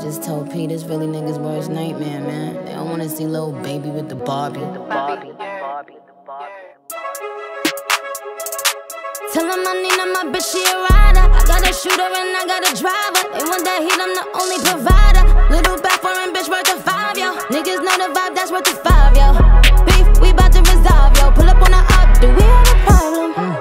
just told Pete it's really niggas' worst nightmare, man. They don't wanna see little baby with the Barbie. The Barbie. Tell him I need my bitch, she a rider. I got a shooter and I got a driver. They want that heat, I'm the only provider. Little back foreign bitch worth a five, yo. Niggas know the vibe, that's worth a five, yo. Beef, we bout to resolve, yo. Pull up on the up, do we have a problem? Mm.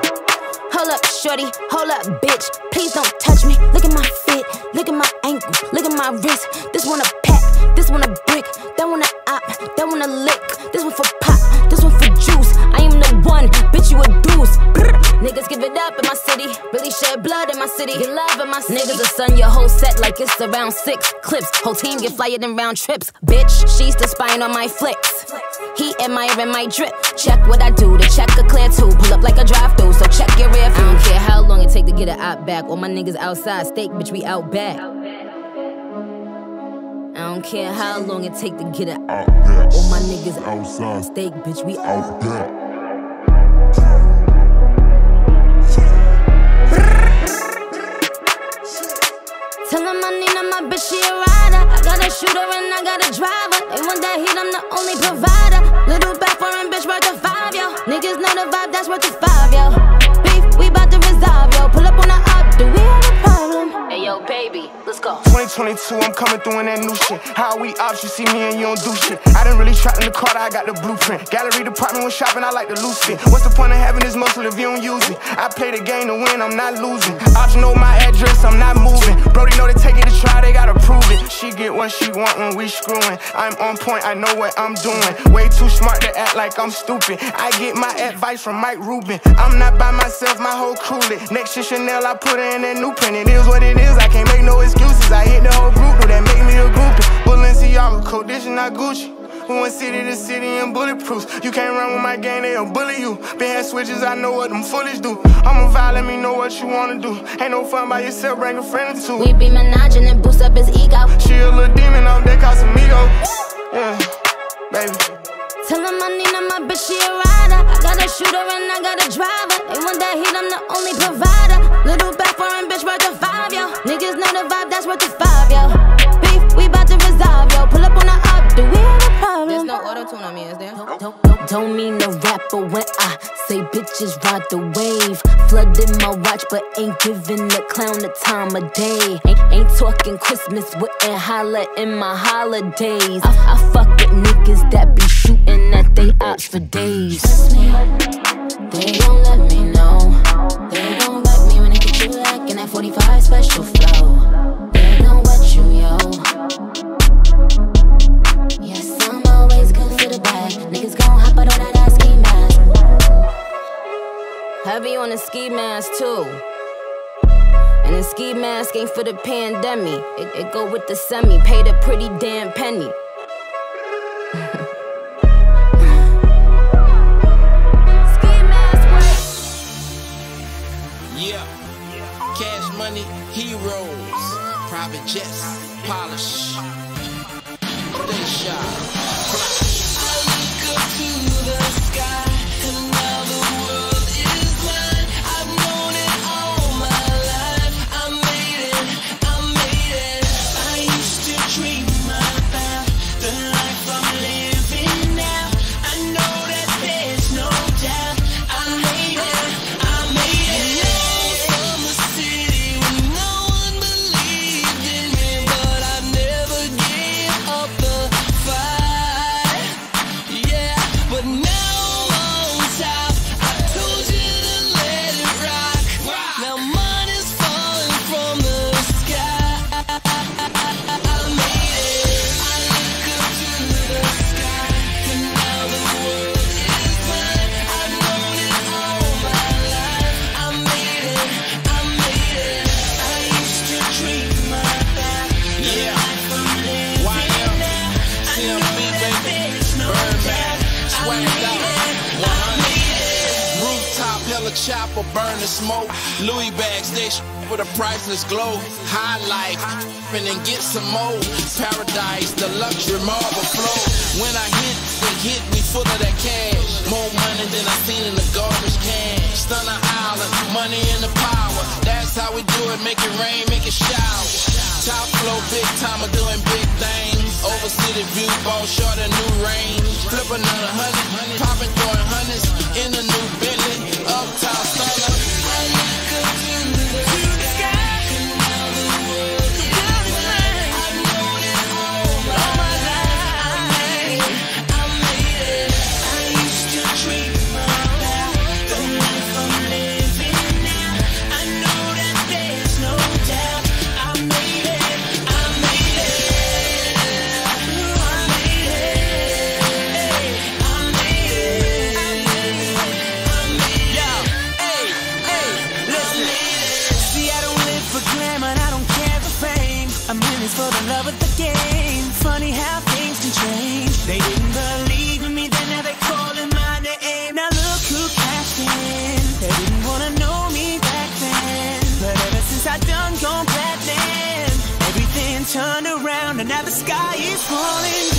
Hold up, shorty, hold up, bitch. Please don't touch me. Look at my fit, look at my ankle, look at my wrist. This one a pack, this one a brick, that one a op, that one a lick. This one for pop, this one for juice. I am the one, bitch, you a deuce. Brr. Niggas give it up in my city, really shed blood in my city. Get love in my city. Niggas will sun your whole set like it's around six clips. Whole team get flyer than round trips. Bitch, she's the spine on my flicks. He admiring my drip. Check what I do, the check a clear two. Pull up like a drive through, so check your rear view. I don't care how long it take to get it out back. All my niggas outside, steak, bitch, we out back. I don't care how long it take to get it out. All my niggas outside, steak, bitch, we out back. Tell him I need my bitch, she a rider. I got a shooter and I got a driver. They want that heat, I'm the only provider. Little back foreign bitch worth a five, yo. Niggas know the vibe, that's worth a five, go. 2022, I'm coming through in that new shit. How we ops, you see me and you don't do shit. I didn't really trap in the car, I got the blueprint. Gallery department when shopping, I like the loose fit. What's the point of having this muscle if you don't use it? I play the game to win, I'm not losing. Ops know my address, I'm not moving. Brody know they take it to try, they gotta prove it. She get what she want when we screwing. I'm on point, I know what I'm doing. Way too smart to act like I'm stupid. I get my advice from Mike Rubin. I'm not by myself, my whole crew lit. Next to Chanel, I put in that new print. It is what it is, I can't make no excuses. City bulletproofs. You can't run with my gang, they'll bully you. Been had switches, I know what them foolish do. I'm a vibe, let me know what you wanna do. Ain't no fun by yourself, bring a friend or two. We be menaging and boost up his ego. She a little demon out there, Casamigo. Yeah, baby. Tell him I need my bitch, she a rider. I got a shooter and I got a driver. They want that heat, I'm the only provider. Little back foreign bitch worth a five, yo. Niggas know the vibe, that's worth a five, yo. Problem? There's no auto tune on me, is there? Don't, don't, don't, don't mean no rapper when I say bitches ride the wave. Flooding my watch, but ain't giving the clown the time of day. Ain't, ain't talking Christmas, wouldn't holla in my holidays. I, I fuck with niggas that be shooting at they ops for days. They gon' let me know. They Heavy on the ski mask too. And the ski mask ain't for the pandemic. It, it go with the semi. Paid a pretty damn penny. ski mask work. Yeah. Cash money, heroes, private jets, polish. They shot. Priceless glow. High life, and get some more. Paradise, the luxury marble flow. When I hit, they hit me full of that cash. More money than I seen in the garbage can. Stunner Island, money and the power. That's how we do it. Make it rain, make it shower. Top flow, big time, timer doing big things. Over city view, ball short a new range. Flip another hundred, popping throwing hundreds in a new Bentley. Uptown stunner. Turned around, and now the sky is falling.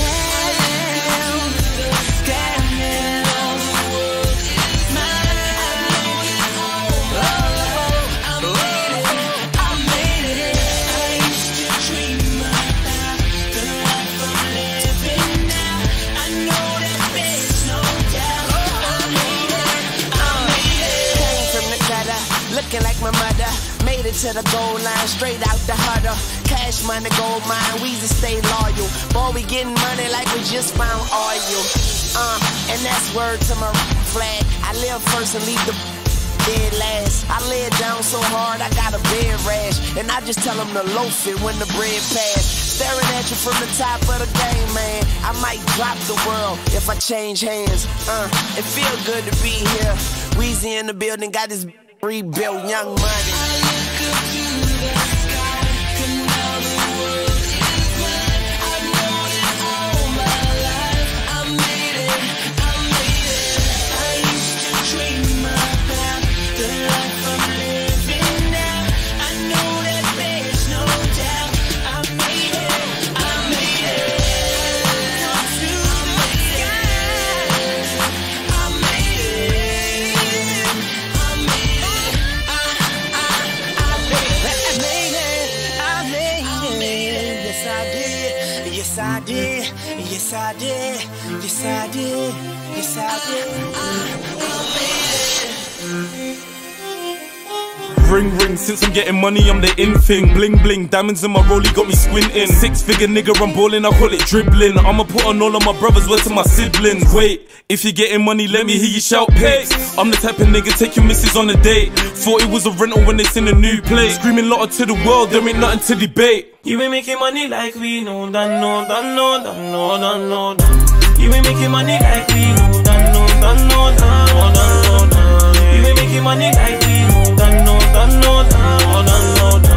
Down, down. It to the goal line, straight out the huddle. Cash money, gold mine, Weezy stay loyal. Boy, we getting money like we just found oil. Uh, and that's word to my flag. I live first and leave the dead last. I lay down so hard, I got a bed rash. And I just tell them to loaf it when the bread pass. Staring at you from the top of the game, man. I might drop the world if I change hands. Uh, it feel good to be here. Weezy in the building, got this rebuilt young money. Ring ring, since I'm getting money, I'm the in thing. Bling bling, diamonds in my rollie got me squinting. Six figure nigga, I'm balling, I call it dribbling. I'ma put on all of my brothers, word to my siblings. Wait, if you're getting money, let me hear you shout pay. I'm the type of nigga take your missus on a date. Thought it was a rental when it's in a new place. Screaming lot to the world, there ain't nothing to debate. You ain't making money like we know, done, no, done, no, done, no, done, no, done. You ain't making money like we know, done, no, done, no, done, no, done, no, done. You ain't making money like we know, done,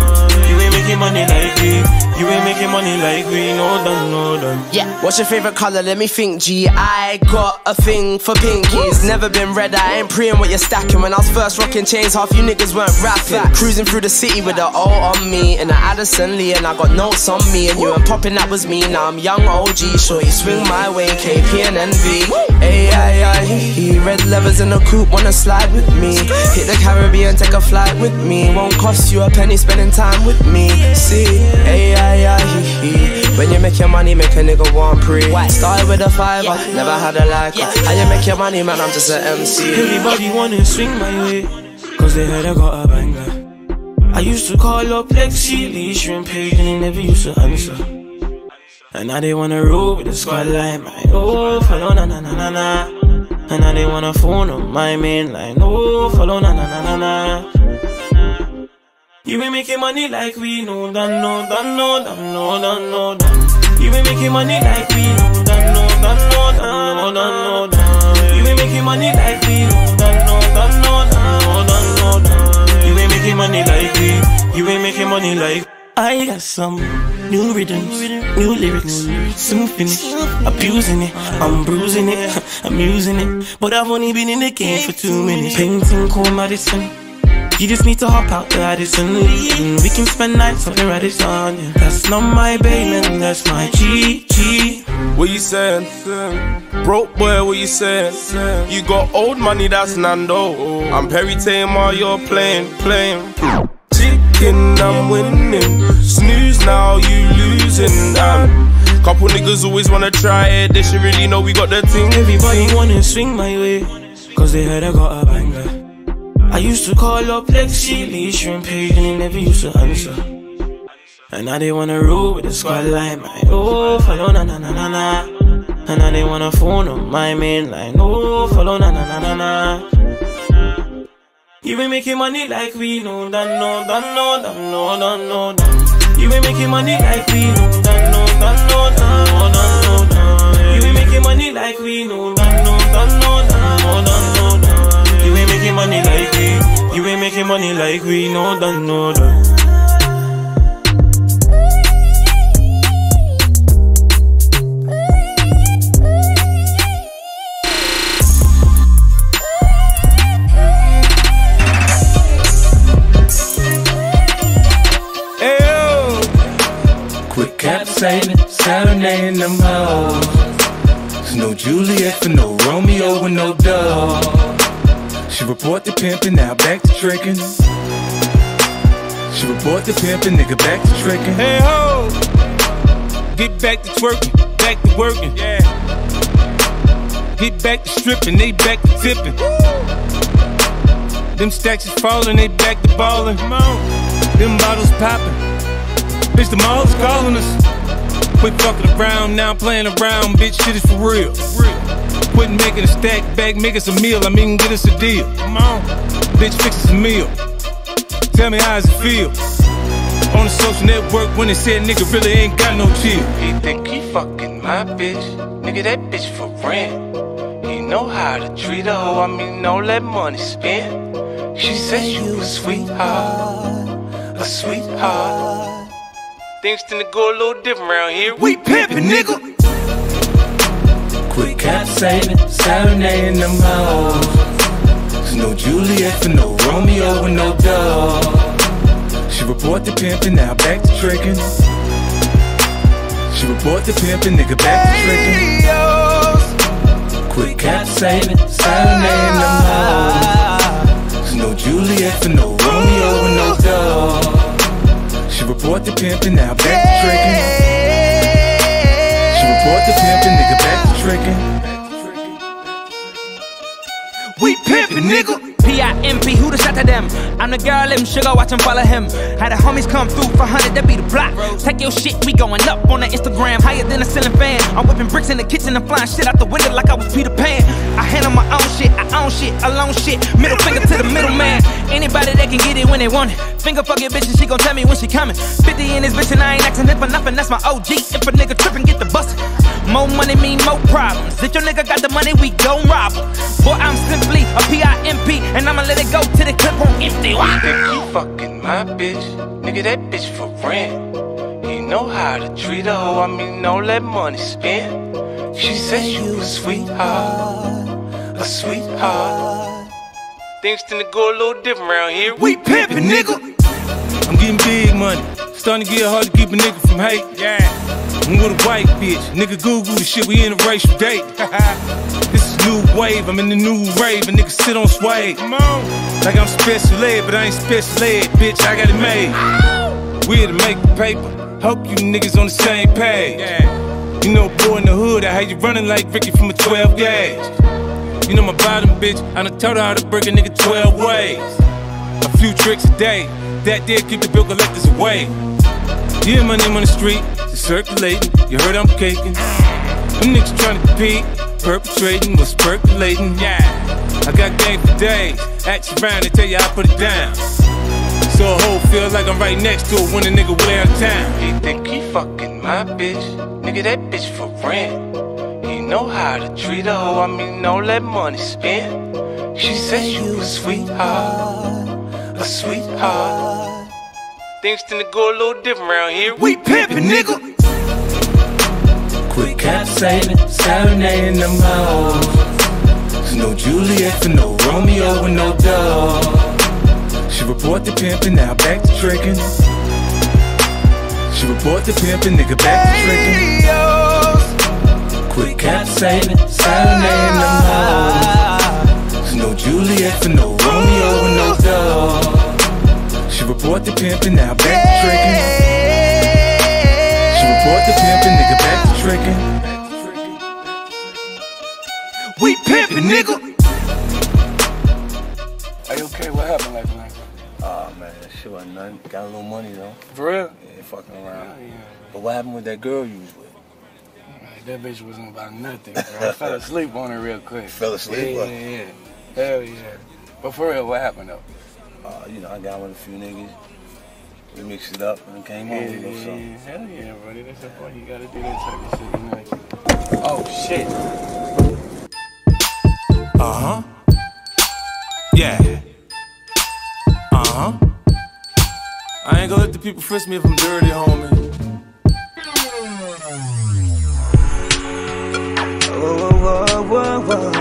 making money like we, you ain't making money like we know, done, no, done. Yeah, what's your favorite color? Let me think, G. I got a thing for pinkies. Never been red, I ain't preying what you're stacking. When I was first rocking chains, half you niggas weren't rapping. Cruising through the city with the O on me. And the Addison Lee, and I got notes on me. And you and popping, that was me. Now I'm young OG, sure you swing my way. KP and NV. A-I-I-E. Red levers in the coupe, wanna slide with me. Hit the Caribbean, take a flight with me. Won't cost you a penny spending time with me. See, A-I-I-E. When you make your money, make a nigga want pre. Started with a fiver, never had a like. How you make your money, man? I'm just an MC. Everybody wanna swing my way, cause they heard I got a banger. I used to call up Lexi, Lee, Shrimp Page, and they never used to answer. And now they wanna roll with the squad line, my oh, follow na na na na na. And now they wanna phone on my main line, oh, follow na na na na na. You ain't making money like we know, done, no, done, no, done, no, done, no, done. You ain't making money like we know, done, no, done, no, done, no, done, no, done. You ain't making money like we know, done, no, done, no, done, no, done, no, done. You ain't making money like we, you ain't making money like. I got some new rhythms, new lyrics, soon finish. Abusing it, I'm bruising it, I'm using it. But I've only been in the game for two minutes. Painting cold medicine. You just need to hop out the and we can spend nights up in Radisson. Yeah. That's not my baby, that's my G G. What you saying? Broke boy, what you saying? You got old money, that's Nando. I'm Perry Tamer, you're playing, playing. Chicken, I'm winning. Snooze now, you lose. Couple niggas always wanna try it. They should really know we got the thing. Everybody wanna swing my way, cause they heard I got a banger. I used to call up Lexi, Lee, Shrimp and they never used to answer. And now they wanna roll with the squad line, my oh, follow na na na na na. And now they wanna phone on my main line, oh, follow na na na na na. You ain't making money like we know, that no, that no, that no, that no, that. You ain't making money like we know, that no, that no, that no, that no, that. You ain't making money like we know, that no, that no, like we, you ain't making money like we know, that no, that. Quit capsating, serenading them hoes. There's no Juliet for no Romeo and no dog. She report the pimpin', now back to trickin'. She report the pimpin', nigga back to trickin'. Hey ho! Get back to twerking, back to working. Yeah. Get back to stripping, they back to tipping. Them stacks is falling, they back to ballin'. Come on. Them bottles popping. Bitch, the mall's calling us. Quit fucking around, now I'm playing around. Bitch, shit is for real. Quit making a stack back, make us a meal. I mean, get us a deal. Come on. Bitch, fix us a meal. Tell me how it feel? On the social network when they said nigga really ain't got no chill. He think he fucking my bitch. Nigga, that bitch for rent. He know how to treat a hoe. I mean, no let money spend. She said you a sweetheart, a sweetheart. Things tend to go a little different around here. We pimpin', nigga. Quit capsating, serenading them hoes. No Juliet for no Romeo and no dog. She report the pimpin', now back to trickin'. She report the pimpin', nigga back to trickin'. Quit capsating, serenading them hoes. No Juliet for no Romeo and no dog. She report the pimpin', now back to trickin'. The pimpin', nigga back to. We pimpin', nigga. P-I-M-P, who the shot to them? I'm the girl, let him sugar, watch him follow him. Had the homies come through for 100, that be the block. Take your shit, we going up on the Instagram, higher than a ceiling fan. I'm whipping bricks in the kitchen and flying shit out the window like I was Peter Pan. I handle my own shit, I own shit, alone shit. Middle finger to the middleman. Anybody that can get it when they want it. Finger fuck your bitch and she gon' tell me when she coming. 50 in this bitch and I ain't asking it for nothing, that's my OG. If a nigga trippin', get the bustin'. More money mean more problems. If your nigga got the money, we gon' rob him. Boy, I'm simply a a P-I-M-P, and I'ma let it go to the clip on empty. He think he fucking my bitch. Nigga, that bitch for rent. He know how to treat a hoe. I mean, no let money spend. She said you a sweetheart, a sweetheart. Things tend to go a little different around here. We pimpin', nigga. I'm getting big money. Starting to get hard to keep a nigga from hate. Yeah. I'm with a white bitch. Nigga Google the shit, we in a racial date. this is new wave, I'm in the new rave. A nigga sit on sway. Come on. Like I'm special ed, but I ain't special ed, bitch. I got it made. We to make the paper. Hope you niggas on the same page. You know, boy in the hood, I had you running like Ricky from a 12 gauge. You know my bottom bitch, I done told her how to break a nigga 12 ways. A few tricks a day, that did keep the bill collectors away. Yeah, my name on the street, it's circulating. You heard I'm caking. Them niggas trying to compete, perpetrating what's percolating. Yeah, I got game for days. Ask around and tell you I put it down. So a hoe feel like I'm right next to it when a nigga way out of town. He think he fucking my bitch. Nigga, that bitch for rent. He know how to treat a hoe. I mean, no let money spend. She said you a sweetheart, a sweetheart. Things tend to go a little different around here. We pimpin', nigga. Quit capsating, serenading them hoes. There's no Juliet for no Romeo and no dog. She report the pimpin', now back to trickin'. She report the pimpin', nigga back to trickin'. Quit capsating, serenading them hoes. There's no Juliet for no Romeo and no dog. She report the pimpin', now back to trickin'. She report the pimpin', nigga back to tricking. We pimpin', nigga. Are you okay? What happened last night? Oh man, that shit wasn't nothing. Got a little money though. For real? Yeah, fucking around. Oh, yeah. But what happened with that girl you was with? That bitch wasn't about nothing, bro. I fell asleep on her real quick. Fell asleep? Yeah, yeah, yeah. Hell yeah. But for real, what happened though? Uh, you know, I got with a few niggas. We mixed it up and came Yeah, home. You know, so. hell yeah, buddy. That's the point. You gotta do that type of shit, you know. Oh shit. Uh huh. Yeah. Uh huh. I ain't gonna let the people frisk me if I'm dirty, homie. Whoa, whoa, whoa, whoa, whoa.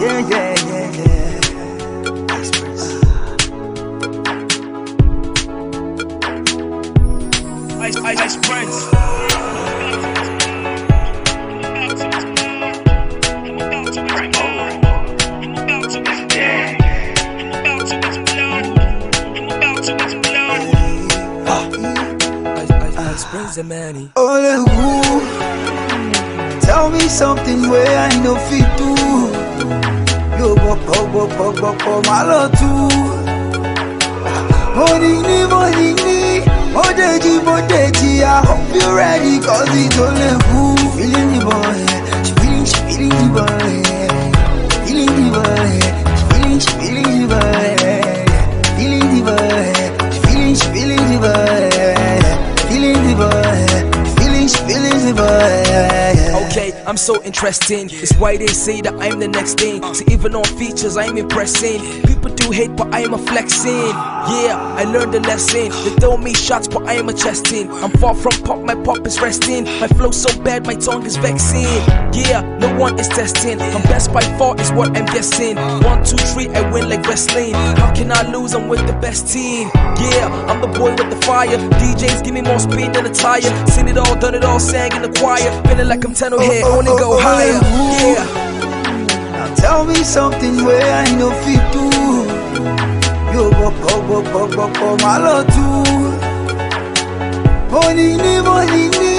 Yeah, yeah, yeah, yeah. Prince and Manny. Oh, who? Tell me something where I know fit do. Yo, bop, bop, bop, bop, bop, bop, my love too. Morning, ni, morning, ni. Modeji, modeji, I hope you're ready, cause it's only who. Feeling the boy, she feeling, she feeling the boy. Feeling the boy, I'm so interesting. It's why they say that I'm the next thing. See, even on features, I'm impressing. People do hate, but I'm a flexing. Yeah, I learned the lesson. They throw me shots, but I am a chesting. I'm far from pop, my pop is resting. My flow so bad, my tongue is vexing. Yeah, no one is testing. I'm best by far, is what I'm guessing. One, two, three, I win like wrestling. How can I lose? I'm with the best team. Yeah, I'm the boy with the fire. DJs give me more speed than a tire. Seen it all, done it all, sang in the choir. Feeling like I'm 10 here, only go higher. Yeah. Now tell me something where I know fit do. Yo, bop, bop, bop, bop, bop, bop, my love too. Money, ni, money, ni.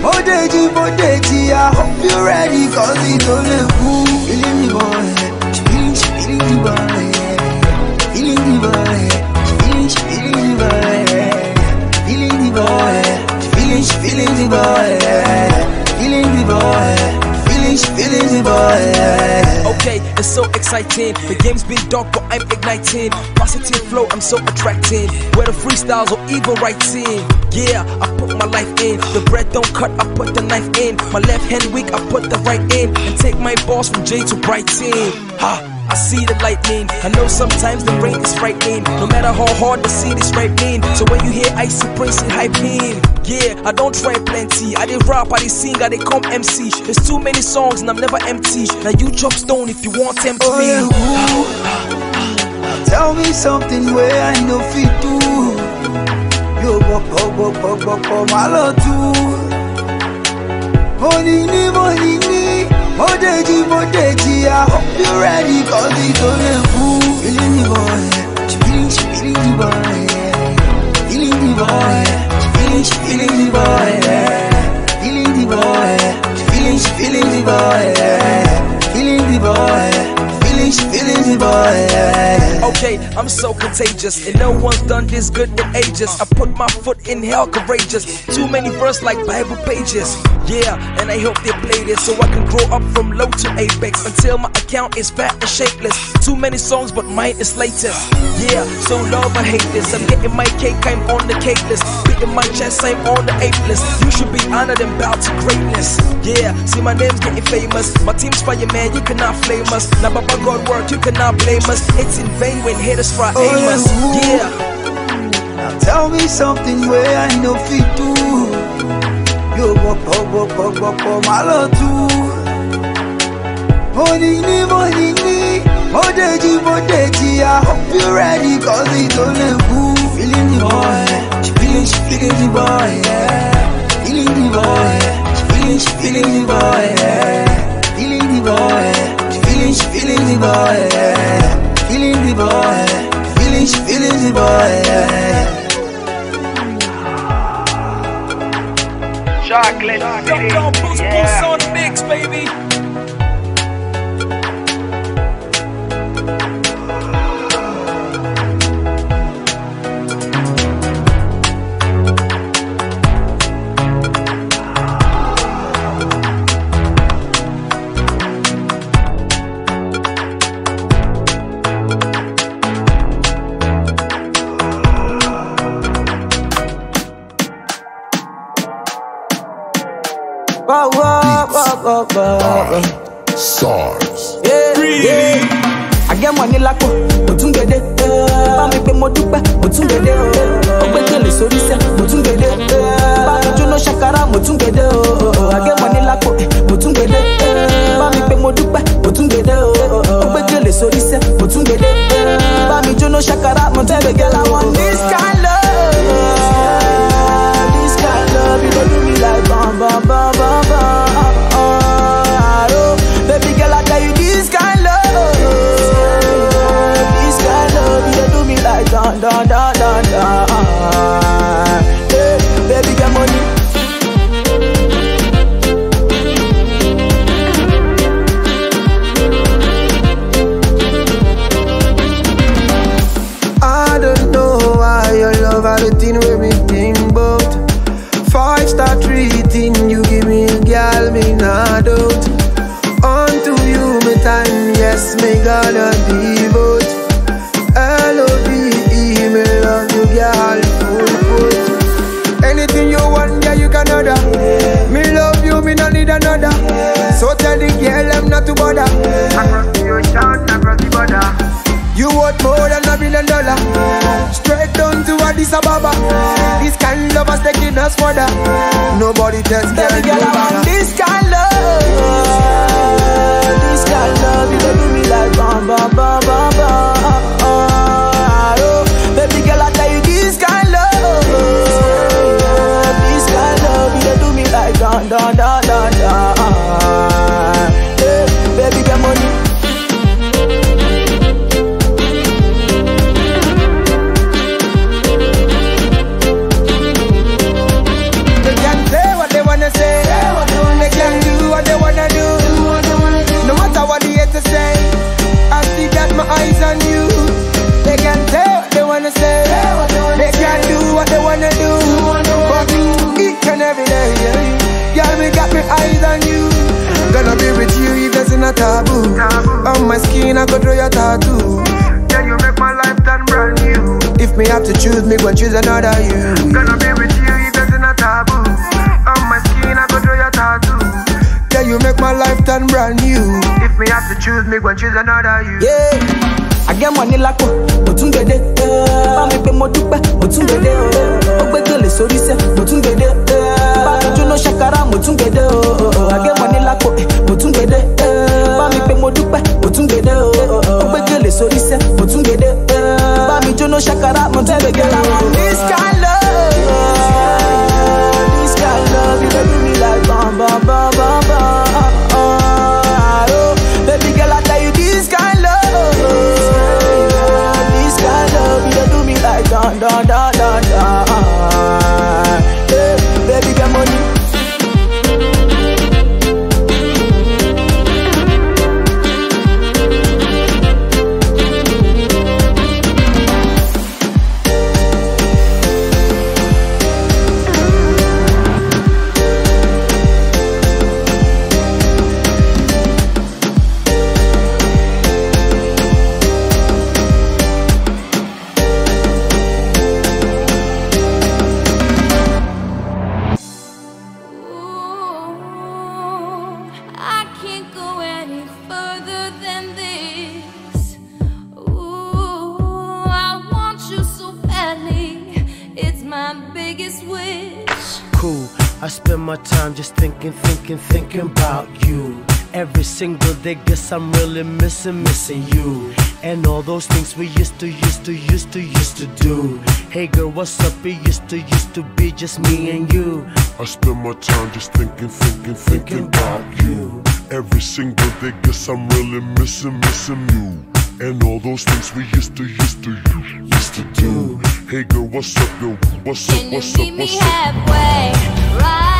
Modeji, modeji, I hope you're ready, cause feeling the boy. Feeling the boy, she feeling, she feeling the boy. Feeling the boy, she feeling, she feeling the boy. Feeling the boy. Feeling, she feeling the boy. Okay, it's so exciting. The game's been dark, but I'm igniting. Positive flow, I'm so attracting. Where Whether freestyles or even writing. Yeah, I put my life in. The bread don't cut, I put the knife in. My left hand weak, I put the right in. And take my balls from J to Brighton. Ha! I see the lightning. I know sometimes the rain is frightening. No matter how hard the seed is ripening. So when you hear Icy Prince and hyping, yeah, I don't try plenty. I did rap, I did sing, I did come MC. There's too many songs and I'm never empty. Now you drop stone if you want tempt Oh, yeah? Tell me something where I know fit do. Yo, bop, bop, bop, bop, bop, my love too. Money, money, ni. Modeji, modeji, I hope you're ready, cause it's only who. Feeling the boy, she feeling, she feeling the boy. Feeling the boy, she feeling, she feeling the boy. Feeling the boy, she feeling, she feeling the boy. Feeling the boy, feeling, she feeling the boy. Okay, I'm so contagious, and no one's done this good in ages. I put my foot in hell, courageous. Too many verse like Bible pages. Yeah, and I hope they play this so I can grow up from low to apex until my account is fat and shapeless. Too many songs, but mine is latest. Yeah, so love I hate this. I'm getting my cake, I'm on the cake list. Beating my chest, I'm on the ape list. You should be honored and bow to greatness. Yeah, see my name's getting famous. My team's fire, man, you cannot flame us. Now, God work, you cannot blame us. It's in vain when haters try Oh, aim us. yeah. Now tell me something where I know fit do. Yo, bop, bop, bop, bop, bop, bop, my love too. Money, ni. Modeji, modeji, I hope you're ready, cause it's only who. Feeling the boy, she feeling, she feeling the boy, yeah. Feeling the boy, she feeling, she feeling the boy, yeah. Feeling the boy, feeling, she feeling the boy, yeah. Feeling the boy, feeling, she feeling the boy, yeah. Chocolate City. Yo, boost, Yeah. boost on the mix, baby. Addis Ababa This kind of love us taking us further Nobody tells girl to choose, me go choose another you Gonna be with you if there's a taboo On my skin I could draw your tattoo Yeah, you make my life turn brand new If me have to choose, me go choose another you Yeah. I get money lápò, mo tún gbèdé. Bá mi pé mo dúpẹ́, mo tún gbèdé. Eh. Ó gbé gèlè sórí sẹ́, mo tún gbèdé. Eh. Bá mi jóná ṣàkárà, mo tún gbèdé. Eh. I get money lápò, oh, mo tún gbèdé. Bá mi pé mo dúpẹ́, mo tún gbèdé. Ó gbé gèlè sórí sẹ́, mo tún gbèdé. Bá mi jóná ṣàkárà, mo tún gbèdé. I want this kind of love. This kind of oh, love, you do me like baby girl, you you dun, dun, dun, dun, dun. Single day, guess I'm really missing, missing you. And all those things we used to, used to, used to, used to do. Hey girl, what's up? It used to, used to be just me and you. I spend my time just thinking, thinking, thinking about you. Every single day, guess I'm really missing, missing you. And all those things we used to, used to, used to do. Hey girl, what's up, yo? What's up, Can you what's up, meet me halfway? Right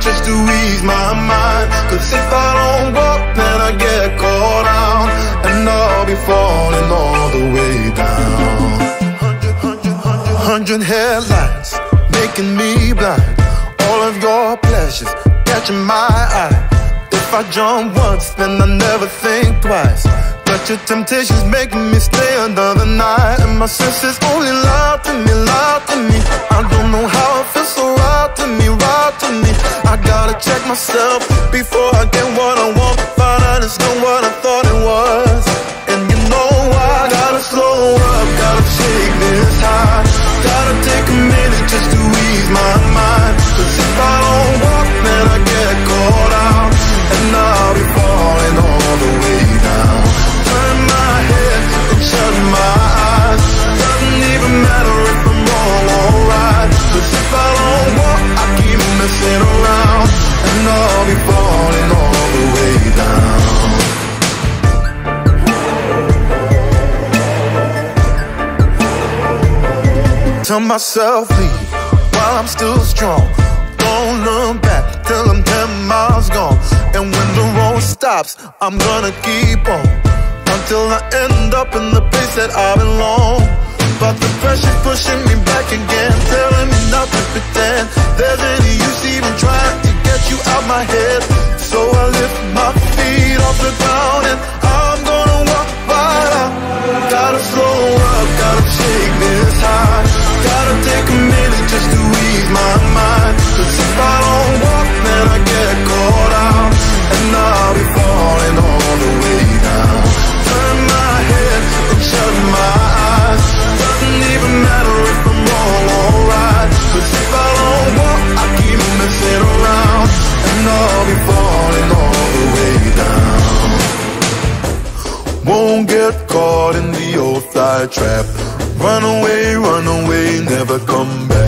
Just to ease my mind. Cause if I don't walk, then I get caught out. And I'll be falling all the way down. Hundred headlights, making me blind. All of your pleasures, catching my eye. If I jump once, then I never think twice. But your temptation's making me stay another night. And my senses only lie to me, lie to me. I don't know how it feels so right to me, right to me. I gotta check myself before I get what I want. Find out it's not what I thought it was. And you know I gotta slow up, gotta shake this high. Gotta take a minute just to ease my mind. Tell myself leave while I'm still strong. Don't look back till I'm 10 miles gone. And when the road stops, I'm gonna keep on until I end up in the place that I belong. But the pressure's pushing me back again, telling me not to pretend there's any use even trying to get you out my head. So I lift my feet off the ground and I'm gonna walk right out. Gotta slow up, gotta shake this high take a minute just to ease my mind. Cause if I don't walk, then I get caught out. And I'll be falling all the way down. Turn my head and shut my eyes. Doesn't even matter if I'm wrong or right. Cause if I don't walk, I keep messing around. And I'll be falling all the way down. Won't get caught in the old fly trap. Run away, run away, never come back.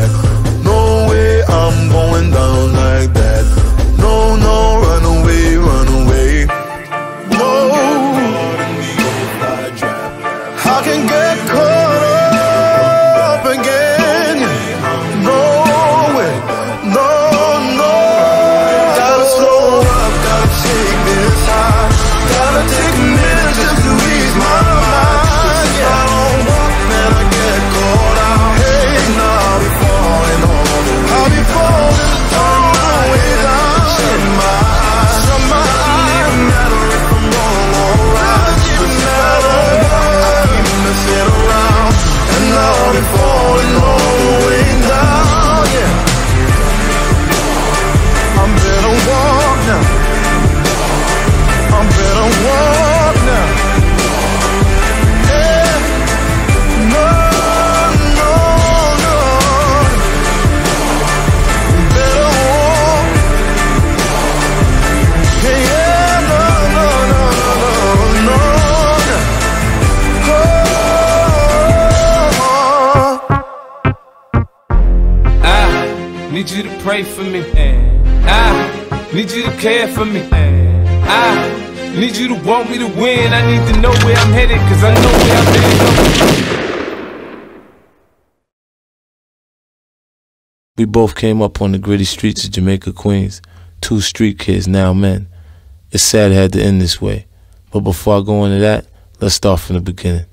Care for me. I need you to want me to win. I need to know where I'm headed, cause I know where I'm headed. We both came up on the gritty streets of Jamaica, Queens. Two street kids, now men. It's sad it had to end this way. But before I go into that, let's start from the beginning.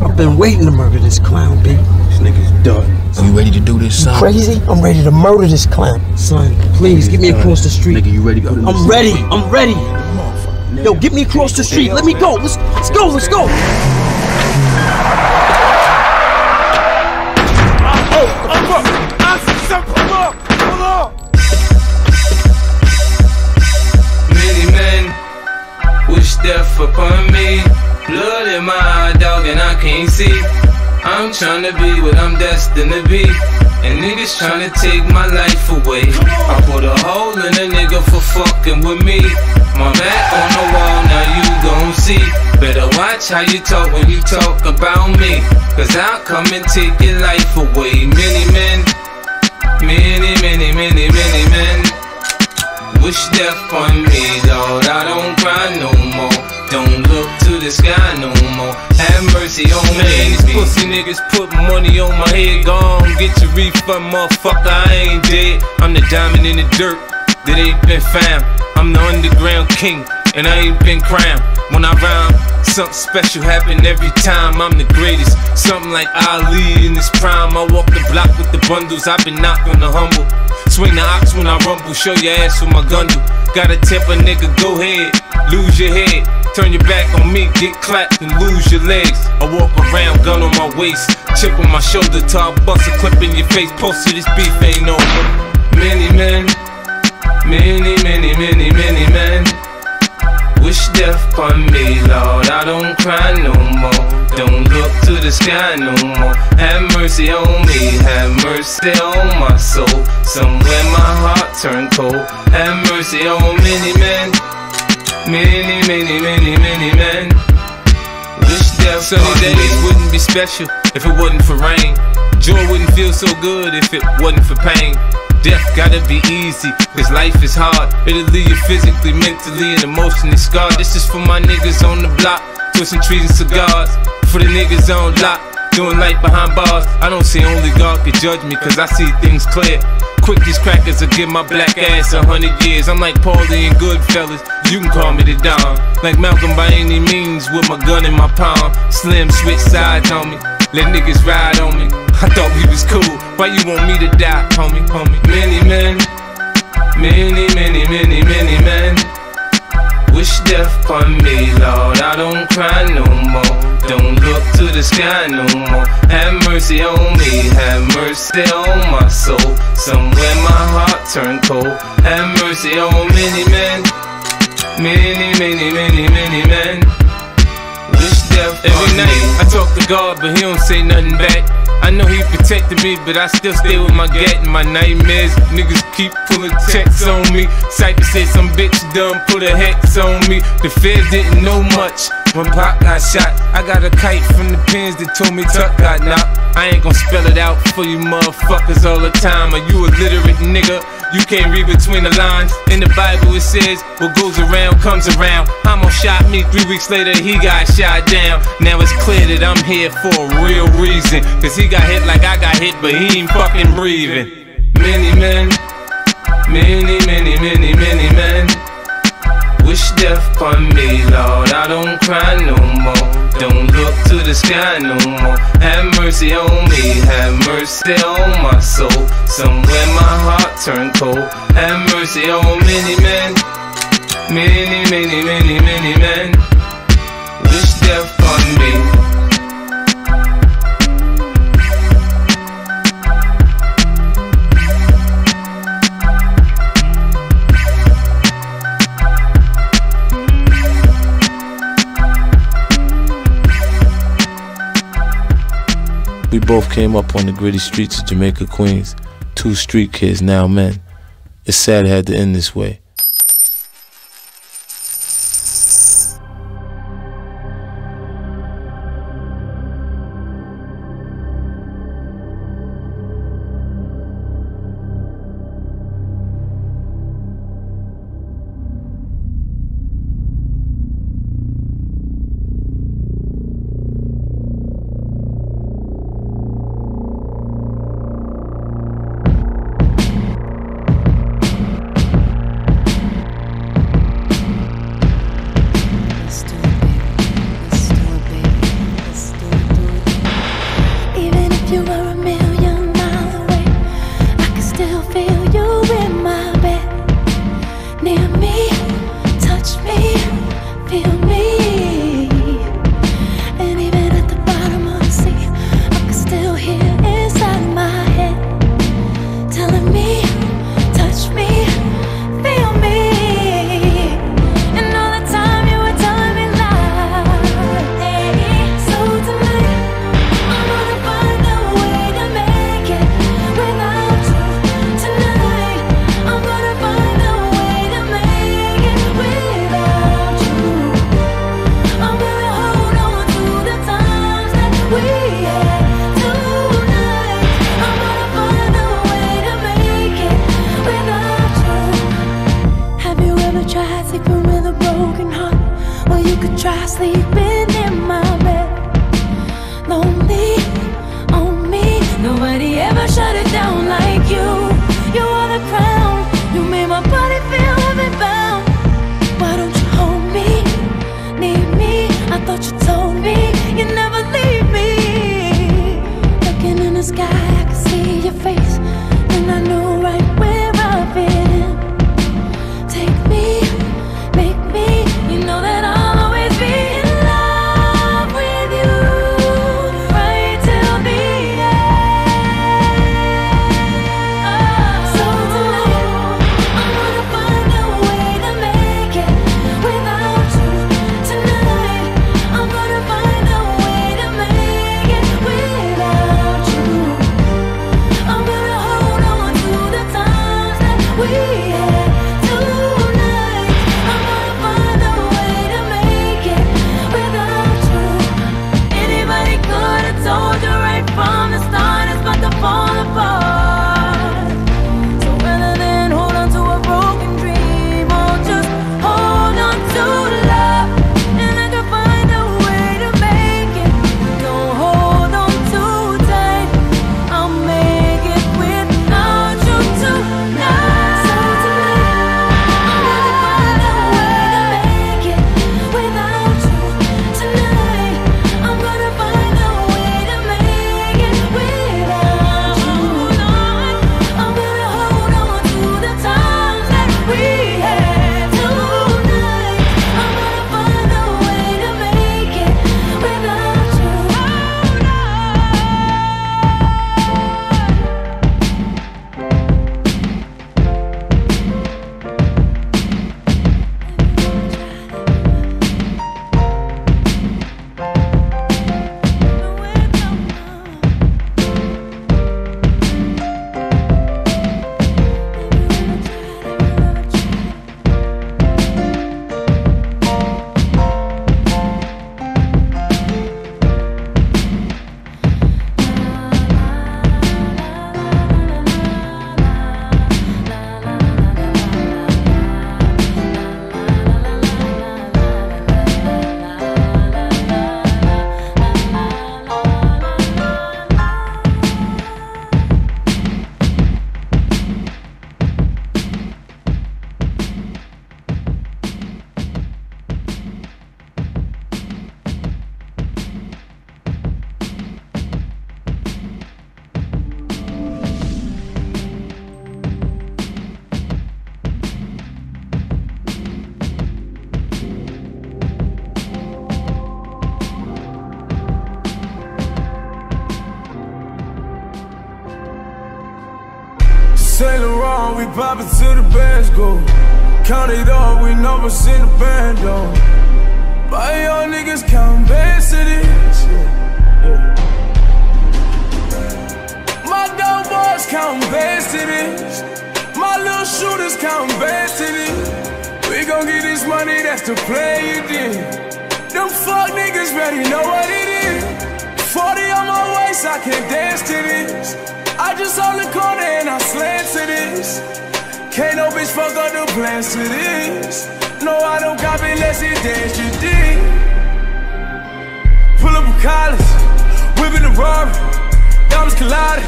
I've been waiting to murder this clown, B. This nigga's done. So you ready to do this, son? You Crazy? I'm ready to murder this clown. Son, please, get me across the street. Nigga, you ready to go I'm this? ready. I'm ready. Yo, get me across the street. Let me go. Let's let's go. Let's go. Many men wish death upon me. Blood in my eye, dog, and I can't see. I'm trying to be what I'm destined to be. And niggas trying to take my life away. I put a hole in a nigga for fucking with me. My back on the wall, now you gon' see. Better watch how you talk when you talk about me. Cause I'll come and take your life away. Many men, many, many, many, many men. Wish death on me, Lord. I don't cry no more. Don't the sky no more. Have mercy on me. These pussy niggas put money on my head. Gone, get your refund, motherfucker. I ain't dead. I'm the diamond in the dirt that ain't been found. I'm the underground king, and I ain't been crowned. When I rhyme, something special happen every time. I'm the greatest. Something like Ali in his prime. I walk the block with the bundles. I've been knocked on the humble. Swing the ox when I rumble. Show your ass with my gun do. Tip a nigga, go ahead. Lose your head. Turn your back on me, get clapped and lose your legs. I walk around, gun on my waist. Chip on my shoulder, I bust a clip in your face. Post to this beef ain't over. Many men, many, many, many, many men. Wish death upon me, Lord. I don't cry no more. Don't look to the sky no more. Have mercy on me, have mercy on my soul. Somewhere my heart turned cold. Have mercy on many men, many, many, many, many men. Wish death Sunny days wouldn't be special if it wasn't for rain. Joy wouldn't feel so good if it wasn't for pain. Death gotta be easy, cause life is hard. It'll leave you physically, mentally, and emotionally scarred. This is for my niggas on the block, twisting trees and cigars. For the niggas on lock, doing life behind bars. I don't see only God can judge me, cause I see things clear. Quick these crackers will give my black ass a hundred years. I'm like Paulie and Goodfellas, you can call me the Don. Like Malcolm by any means, with my gun in my palm. Slim switch sides on me, let niggas ride on me. I thought we was cool, why you want me to die, homie, homie? Many men, many, many, many, many men. Wish death upon me, Lord. I don't cry no more. Don't look to the sky no more. Have mercy on me, have mercy on my soul. Somewhere my heart turned cold. Have mercy on many men, many, many, many, many men. Wish death Every night I talk to God, but He don't say nothing back. I know He protected me, but I still stay with my gat and my nightmares. Niggas keep pulling checks on me. Cypher said some bitch done put a hex on me. The feds didn't know much. When Pop got shot. I got a kite from the pins that told me Tuck got knocked. I ain't gon' spell it out for you motherfuckers all the time. Are you a literate nigga? You can't read between the lines. In the Bible it says, what goes around comes around. Hamo shot me, three weeks later he got shot down. Now it's clear that I'm here for a real reason. Cause he got hit like I got hit, but he ain't fucking breathing. Many men, many, many, many, many. Wish death upon me, Lord. I don't cry no more. Don't look to the sky no more. Have mercy on me, have mercy on my soul. Somewhere my heart turned cold. Have mercy on many men, many, many, many, many men. Wish death upon me. We both came up on the gritty streets of Jamaica, Queens. Two street kids, now men. It's sad it had to end this way. Never seen a band though. Buy y'all niggas counting bands to this. Yeah. My dog boys counting bands to this. My little shooters counting bands to this. We gon' get this money, that's the plan you did. Them fuck niggas ready know what it is. 40 on my waist, I can't dance to this. I just hold the corner and I slant to this. Can't no bitch fuck up the plans to this. No, I don't copy unless it dance you did. Pull up a college, whipping the Rari, diamonds colliding.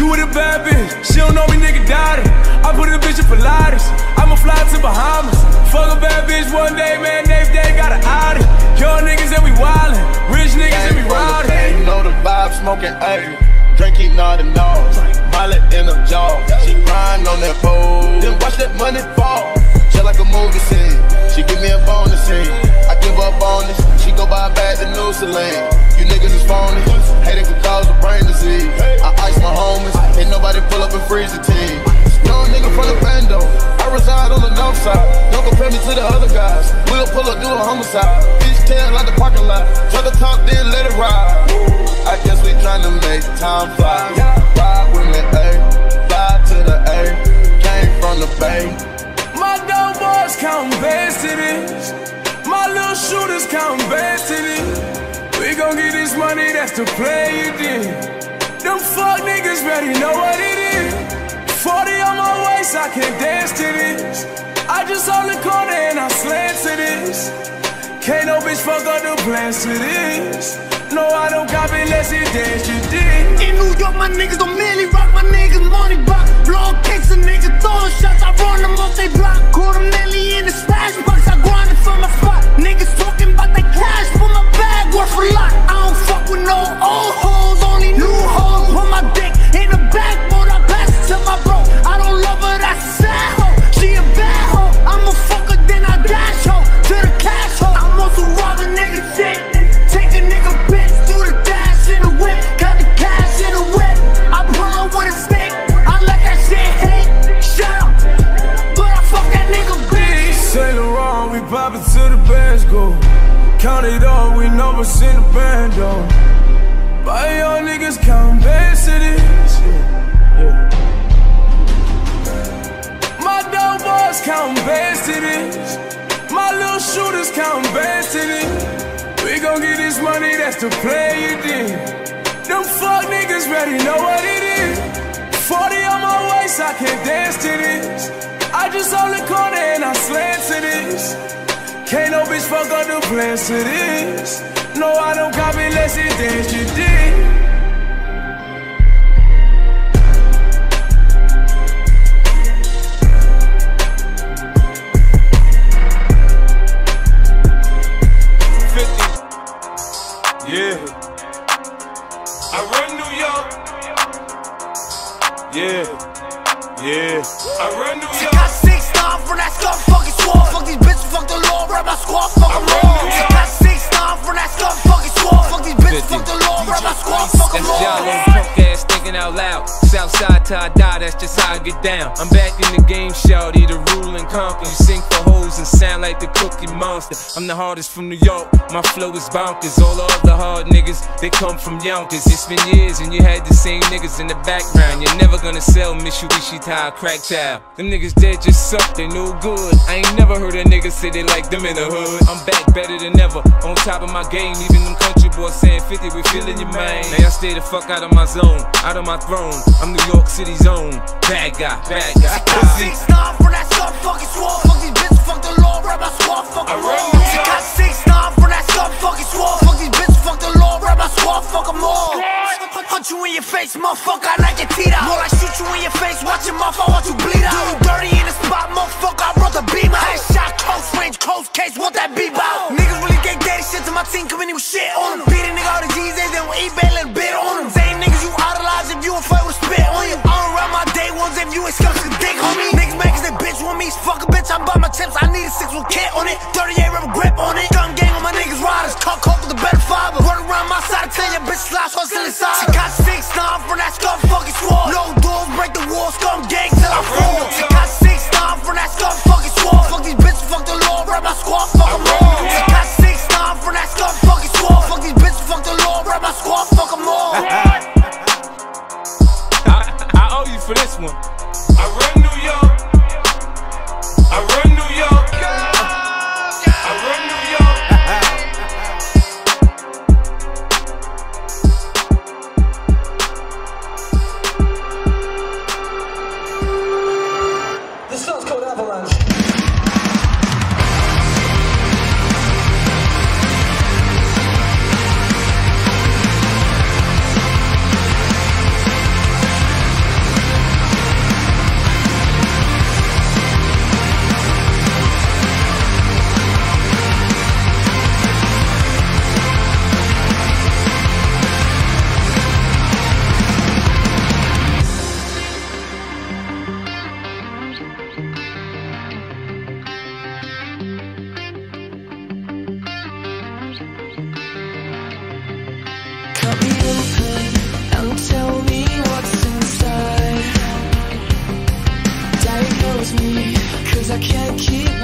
You with a bad bitch, she don't know me, nigga died. I put a bitch in Pilates, I'ma fly to Bahamas. Fuck a bad bitch one day, man, next day got an Audi. Young niggas and we wildin', rich niggas and we rowdy. You know the vibe, smoking, ayy. Drink keep nodding off. Pilot in a jaw. She grind on that pole. Then watch that money fall. Like a movie scene. She give me a bonus scene. I give up on this. She go buy bag to new Celine. You niggas is phony. Hating could cause a brain disease. I ice my homies. Ain't nobody pull up and freeze the team. Young nigga from the bando. I reside on the north side. Don't compare me to the other guys. We'll pull up, do a homicide. Bitch tail like the parking lot. Try to talk, then let it ride. I guess we tryna make time fly. Ride with me, ayy. Fly to the A. Came from the bay. My dog boys bands to this. My little shooters counting bands to this. We gon' get this money, that's the plan you did. Them fuck niggas ready know what it is. 40 on my waist, I can't dance to this. I just hold the corner and I slant to this. Can't no bitch fuck up the plans to this. No, I don't copy unless it dance you did. In New York, my niggas don't merely rock my niggas money box. Blow kicks, a nigga throwing shots, I run them off they block. Quarter million in the stash box, I grind it from the spot. Niggas talking I'm the hardest from New York, my flow is bonkers. All of the hard niggas, they come from Yonkers. It's been years and you had the same niggas in the background. You're never gonna sell Mitsubishi Tire crack tile. Them niggas dead just suck, they no good. I ain't never heard a nigga say they like them in the hood. I'm back better than ever, on top of my game. Even them country boys saying 50, we feeling your mind. Now y'all stay the fuck out of my zone, out of my throne. I'm New York City's own. Bad guy, bad guy. Six nine from that scuff, fucking swore. Rap my squad, fuck them. Got six nine from that fucking swore. Fuck these bitches, fuck my fuck. Punch you in your face, motherfucker, I knock your teeth out. More like shoot you in your face, watch your mouth, I want you bleed out. Do dirty in the spot, motherfucker, I brought the beam out. Headshot, close range, close case, want that beep out. Niggas really get dirty shit to my team, coming in with shit on them. Beat a nigga all the G's, then we eBay, let bid on them. Same niggas you idolize if you a fight with spit on you. I don't rap my day ones if you ain't scuffs a dick on me. Niggas mad cause they bitch want me, fuck a bitch, I'm by my tips, I need a six with kit on it. 38 rubber grip on it. Gun gang on my niggas riders, cut coke with a better fiber. Run around my side, say your bitch slides, so still inside. She got six, nine I'm from that scum fucking squad. No doors, break the walls, scum gang till I fall. Can't keep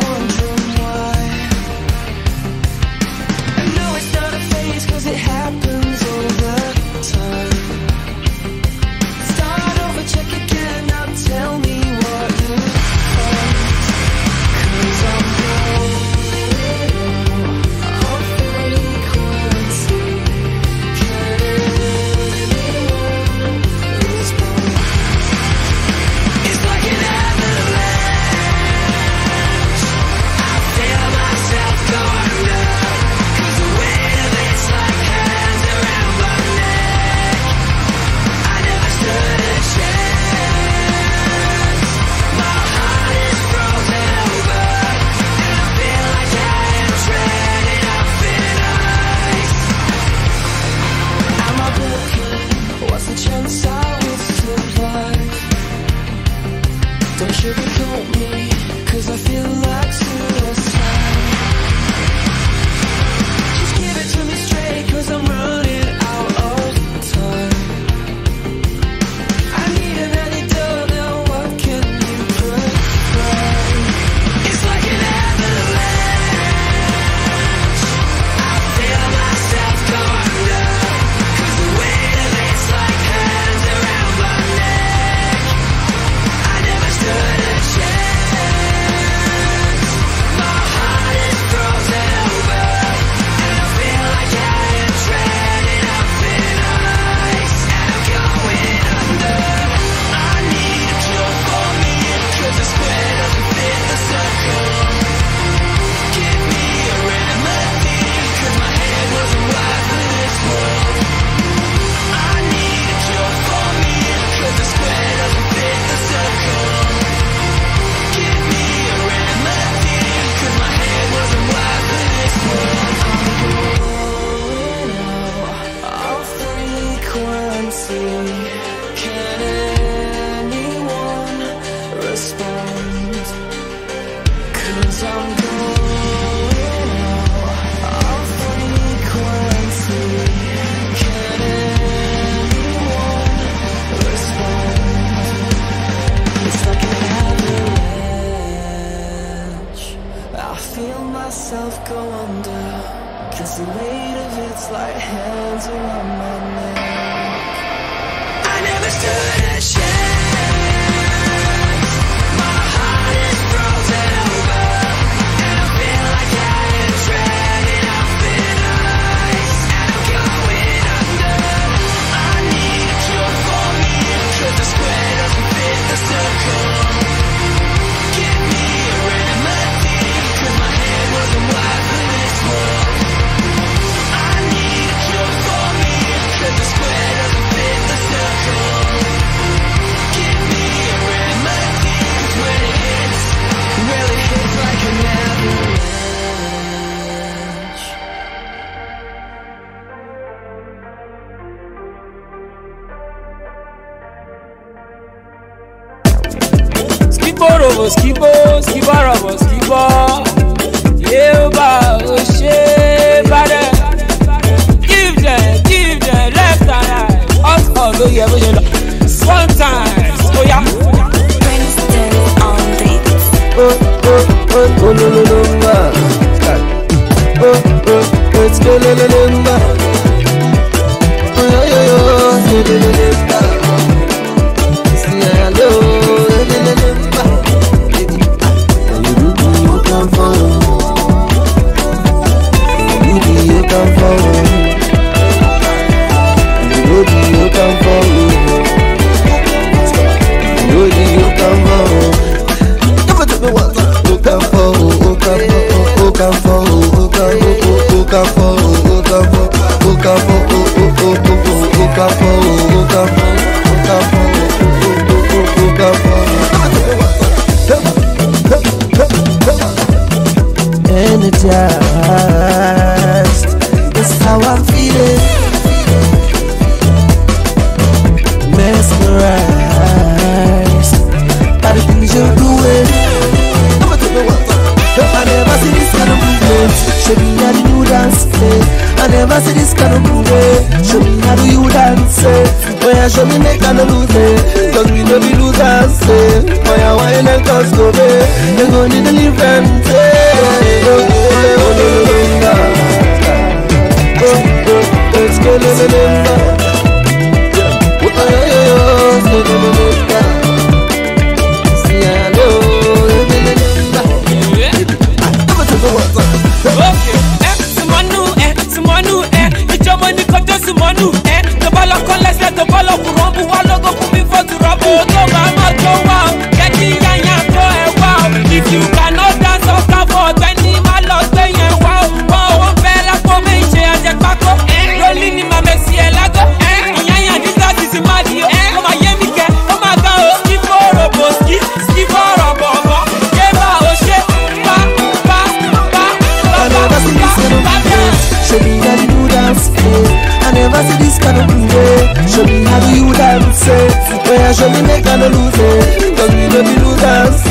Show me how to do dance. Eh. I never see this kind of groove. Eh. Show me how to you dance. Eh. When I show me make I no lose it. Cause we don't be losers.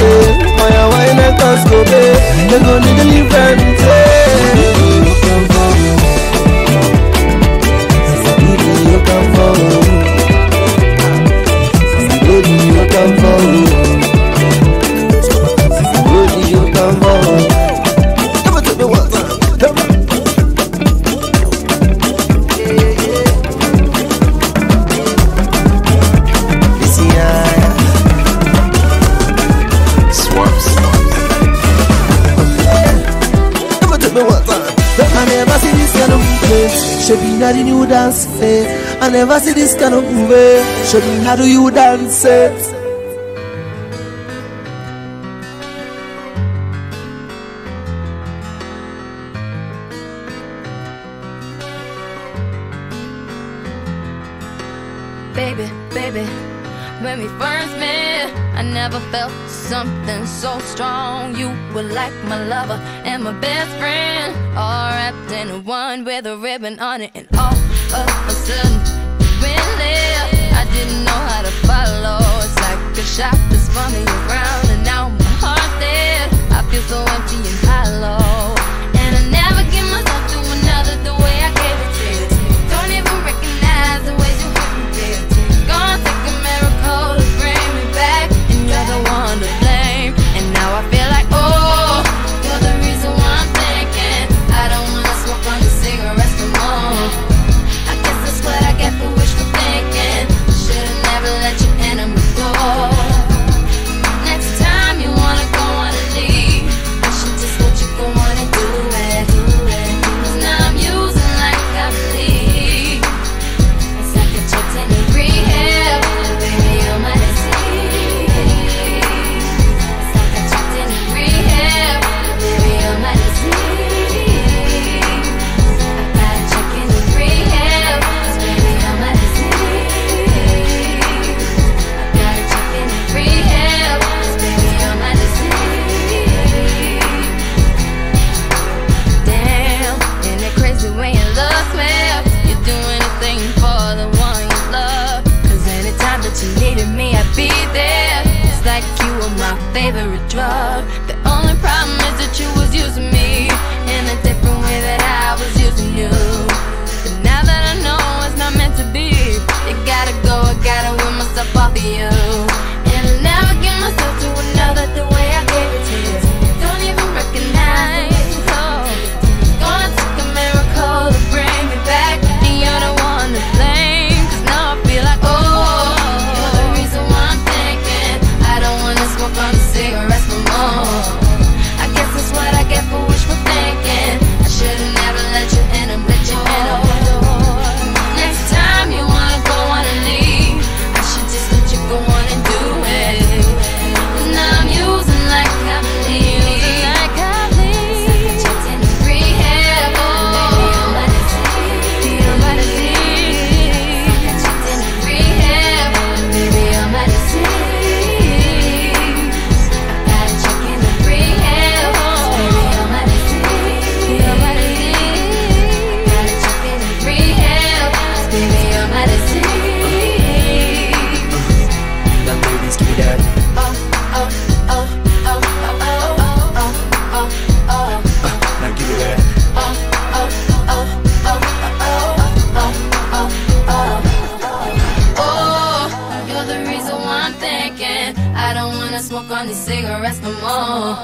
Why I wine and cause go pay. They gon' need a different. the new dance. I never see this kind of movie. Show me how do you dance it. Baby, baby, when we first met, I never felt something so strong. You were like my lover and my best friend wrapped in a one with a ribbon on it, and all of a sudden you went there. I didn't know how to follow. It's like a shot that's spun around, and now my heart's dead. I feel so empty and high. Smoke on these cigarettes no more.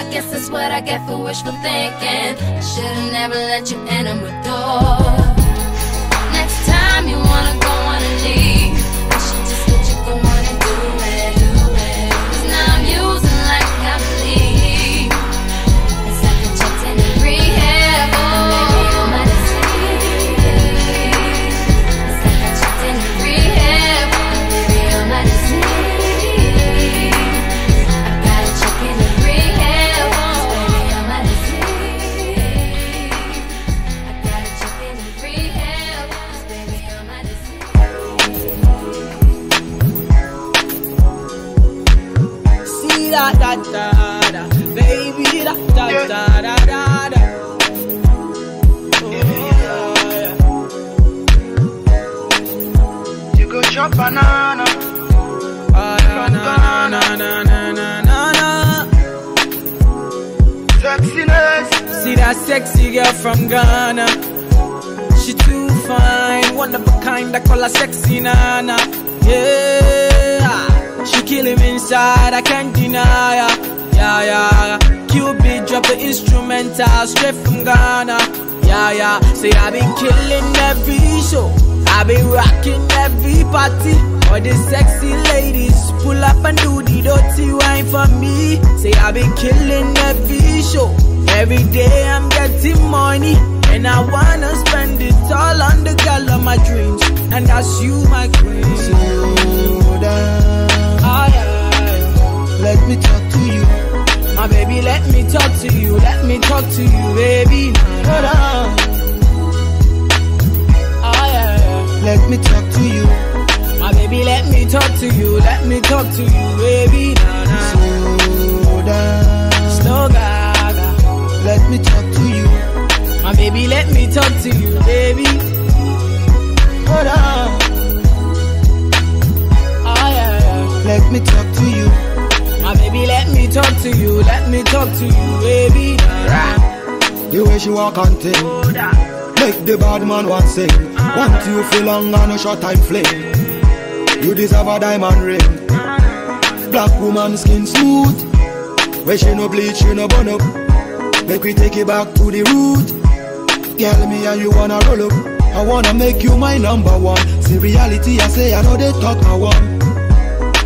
I guess that's what I get for wishful thinking. I should've never let you in my door. Sexy girl from Ghana. She too fine, one of a kind. I call her sexy nana. Yeah, she kill him inside. I can't deny her. Yeah, yeah. Cupid drop the instrumental straight from Ghana. Yeah, yeah. Say I been killing every show. I been rocking every party. All the sexy ladies pull up and do the dirty wine for me. Say I been killing every show. Every day I'm getting money. And I wanna spend it all on the girl of my dreams. And that's you, my queen. Slow down. Ah, yeah. Let me talk to you. My baby, let me talk to you. Let me talk to you, baby. Slow down. Ah, yeah. Let me talk to you. My baby, let me talk to you. Let me talk to you, baby. Nah, nah. Slow down. Let me talk to you. My baby, let me talk to you, baby. Hold on. Ah, yeah, yeah. Let me talk to you. My baby, let me talk to you. Let me talk to you, baby. The way she walk and ting. Make the bad man want sing. Want you feel long on a short time fling. You deserve a diamond ring. Black woman skin smooth. Where she no bleach, she no burn up. Make we take it back to the root. Girl, me and you wanna roll up. I wanna make you my number one. See reality, I say I know they talk I one.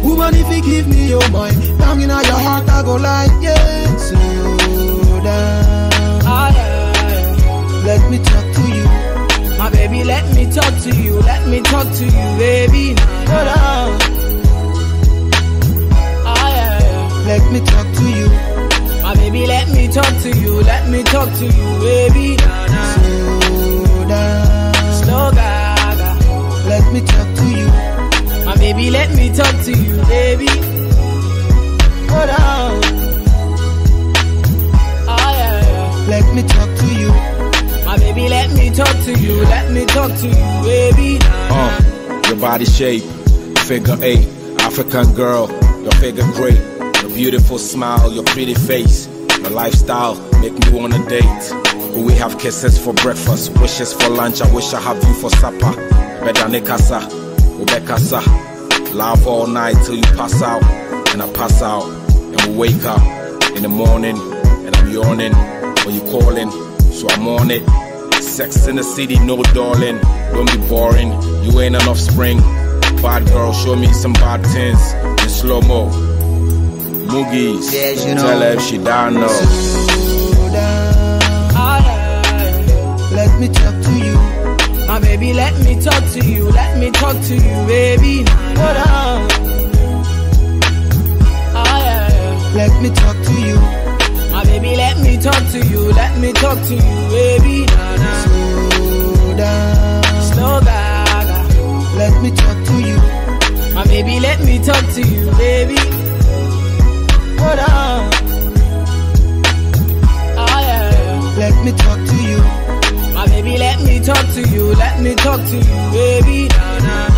Woman, if you give me your mind, down in your heart, I go like, yeah. Slow down. Ah, yeah. Let me talk to you. My baby, let me talk to you. Let me talk to you, baby. Slow down. Ah, yeah, yeah. Let me talk to you. My baby, let me talk to you. Let me talk to you, baby. Nah, nah. Slow down. Slow gaga. Let me talk to you. My baby, let me talk to you, baby. Hold on. Ah, yeah, yeah. Let me talk to you. My baby, let me talk to you. Let me talk to you, baby. Nah, nah. Uh, your body shape, figure eight, African girl, your figure great. The Your beautiful smile, your pretty face, your lifestyle make me wanna date. Will we have kisses for breakfast, wishes for lunch? I wish I have you for supper. Bedane kasa, ube kasa. Laugh all night till you pass out, and I pass out, and we wake up in the morning, and I'm yawning when you calling, so I'm on it. Sex in the city, no darling. Don't be boring, you ain't an offspring. Bad girl, show me some bad things in slow mo. Moogies, Yes, you know. tell her if she down know. Let me talk to you. My baby, let me talk to you, let me talk to you, baby. Hold on. Yeah, yeah. Let me talk to you. My baby, let me talk to you, let me talk to you, baby. Nah, nah. Slow down. Slow gaga. Let me talk to you. My baby, let me talk to you, Hold on. Oh, yeah. Let me talk to you. My baby, let me talk to you. Let me talk to you, baby. Nah, nah.